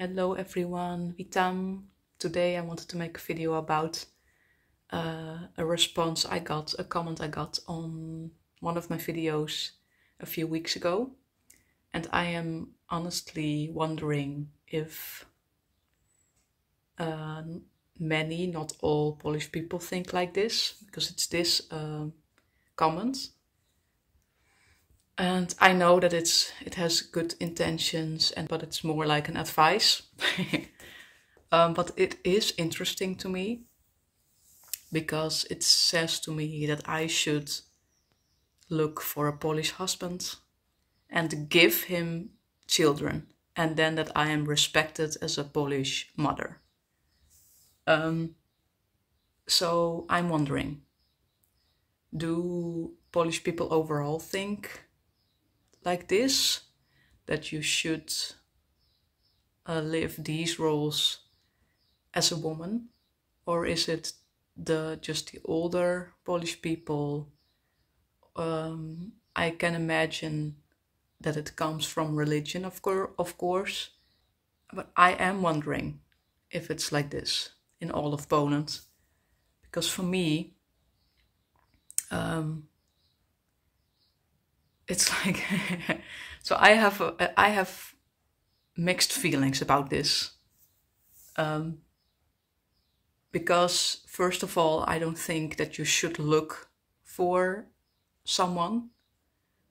Hello everyone, Witam. Today I wanted to make a video about uh, a response I got, a comment I got on one of my videos a few weeks ago. And I am honestly wondering if uh, many, not all Polish people think like this, because it's this uh, comment. And I know that it's it has good intentions, and but it's more like an advice. um, but it is interesting to me because it says to me that I should look for a Polish husband and give him children, and then that I am respected as a Polish mother. Um, so I'm wondering do Polish people overall think like this that you should uh, live these roles as a woman or is it the just the older polish people? Um, i can imagine that it comes from religion of, course, of course but i am wondering if it's like this in all of poland. Because for me um, it's like so I have I have mixed feelings about this. Um, because first of all, I don't think that you should look for someone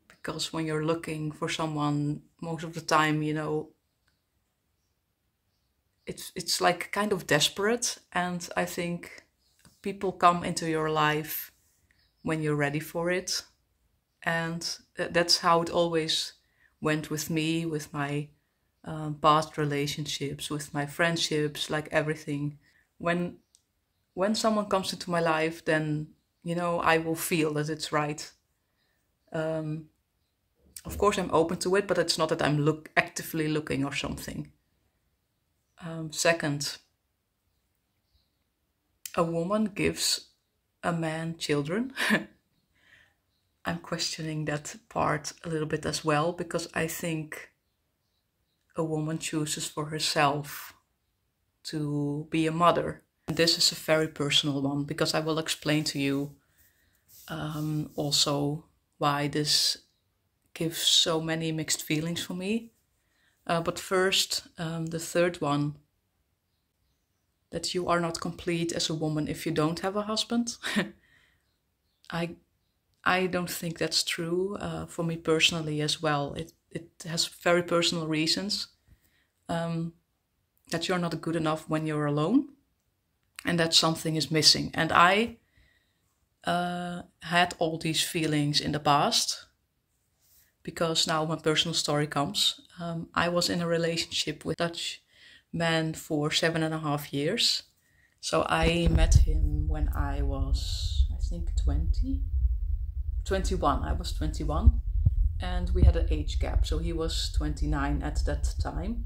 because when you're looking for someone most of the time, you know, it's it's like kind of desperate and I think people come into your life when you're ready for it and that's how it always went with me with my um, past relationships with my friendships like everything. When when someone comes into my life then you know i will feel that it's right. Um, of course i'm open to it but it's not that i'm look actively looking or something. Um, second a woman gives a man children I'm questioning that part a little bit as well because I think a woman chooses for herself to be a mother. And this is a very personal one because I will explain to you um, also why this gives so many mixed feelings for me. Uh, but first, um, the third one that you are not complete as a woman if you don't have a husband. I I don't think that's true uh, for me personally as well. It it has very personal reasons um, that you're not good enough when you're alone, and that something is missing. And I uh, had all these feelings in the past because now my personal story comes. Um, I was in a relationship with Dutch man for seven and a half years. So I met him when I was, I think, 20 21. I was 21 and we had an age gap. So he was 29 at that time.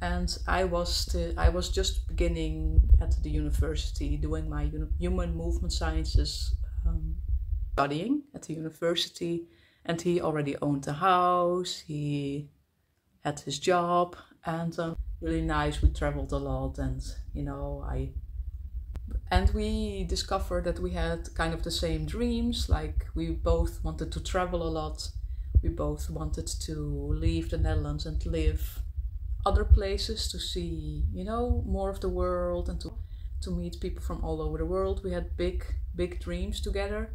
And I was I was just beginning at the university doing my human movement sciences um, studying at the university. And he already owned a house. He had his job and uh, really nice. We traveled a lot, and you know I and we discovered that we had kind of the same dreams like we both wanted to travel a lot. We both wanted to leave the netherlands and live other places to see you know more of the world and to to meet people from all over the world. We had big big dreams together.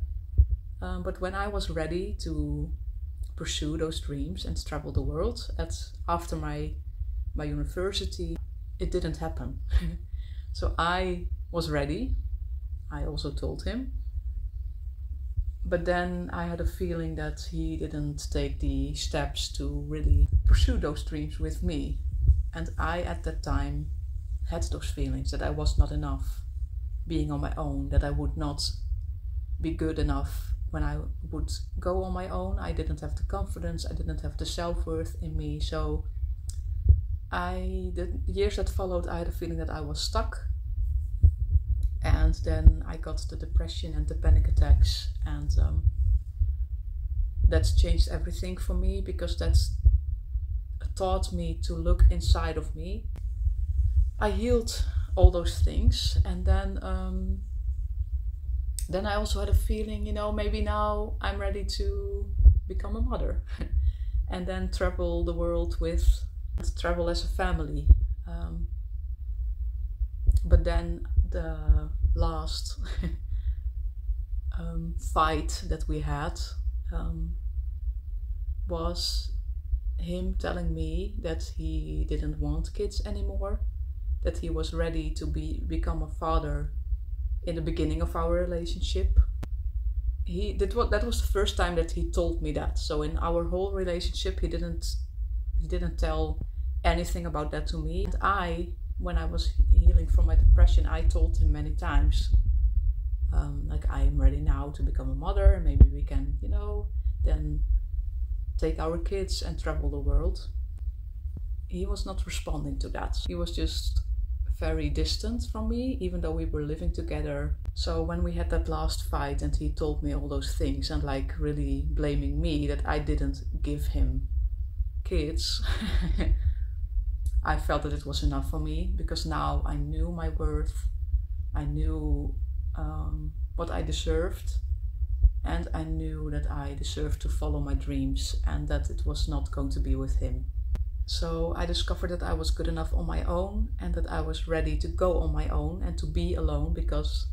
Um, but when i was ready to pursue those dreams and travel the world at after my my university it didn't happen. So i was ready. I also told him. But then I had a feeling that he didn't take the steps to really pursue those dreams with me. And I, at that time, had those feelings that I was not enough being on my own, that I would not be good enough when I would go on my own. I didn't have the confidence, I didn't have the self worth in me. So I, the years that followed, I had a feeling that I was stuck and then I got the depression and the panic attacks, and um, that's changed everything for me because that's taught me to look inside of me I healed all those things, and then um, then I also had a feeling, you know, maybe now I'm ready to become a mother, and then travel the world with travel as a family. Um, but then the last um, fight that we had um, was him telling me that he didn't want kids anymore, that he was ready to be become a father in the beginning of our relationship. He did what that was the first time that he told me that. So in our whole relationship he didn't he didn't tell anything about that to me. And I, when I was healing from my depression, I told him many times, um, like I am ready now to become a mother. Maybe we can, you know, then take our kids and travel the world. He was not responding to that. He was just very distant from me, even though we were living together. So when we had that last fight and he told me all those things and like really blaming me that I didn't give him kids, I felt that it was enough for me because now I knew my worth. I knew um, what I deserved and I knew that I deserved to follow my dreams and that it was not going to be with him. So I discovered that I was good enough on my own and that I was ready to go on my own and to be alone because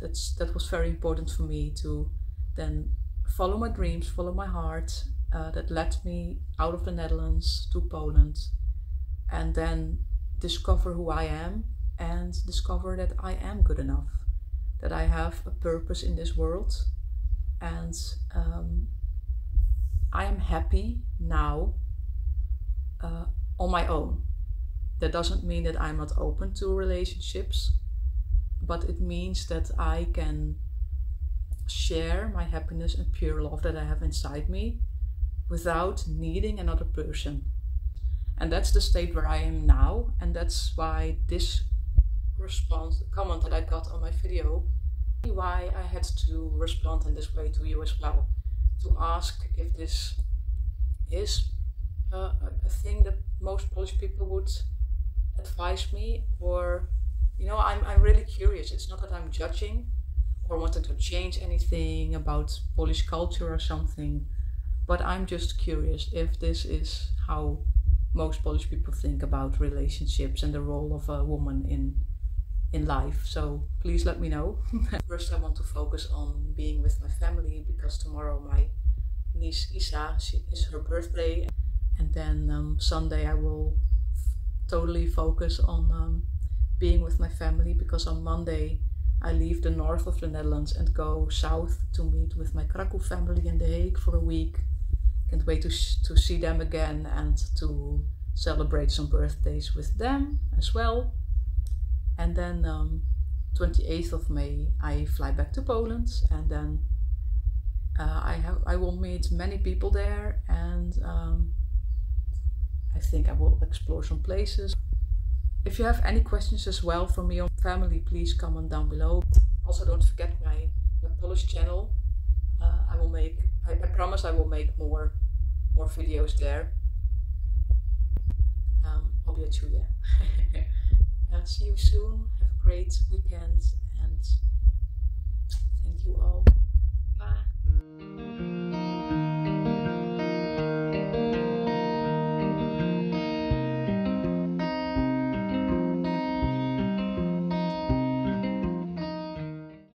that's that was very important for me to then follow my dreams, follow my heart. Uh, that led me out of the Netherlands to Poland and then discover who I am and discover that I am good enough, that I have a purpose in this world and um, I am happy now uh, on my own. That doesn't mean that I'm not open to relationships, but it means that I can share my happiness and pure love that I have inside me without needing another person. And that's the state where I am now, and that's why this response comment that I got on my video why I had to respond in this way to you as well. To ask if this is uh, a thing that most Polish people would advise me, or, you know, I'm, I'm really curious. It's not that I'm judging or wanting to change anything about Polish culture or something, but I'm just curious if this is how most Polish people think about relationships and the role of a woman in in life. So please let me know. First, I want to focus on being with my family because tomorrow my niece Isa she, is her birthday, and then um, Sunday I will totally focus on um, being with my family because on Monday I leave the north of the Netherlands and go south to meet with my Krakow family in The Hague for a week. Can't wait to, to see them again and to celebrate some birthdays with them as well. And then um, 28th of May, I fly back to Poland, and then uh, I have I will meet many people there, and um, I think I will explore some places. If you have any questions as well for me on family, please comment down below. Also, don't forget my, my Polish channel. Uh, I will make. I, I, promise I will make more more videos there. Um. Uh, see you soon. Have a great weekend and thank you all. Bye.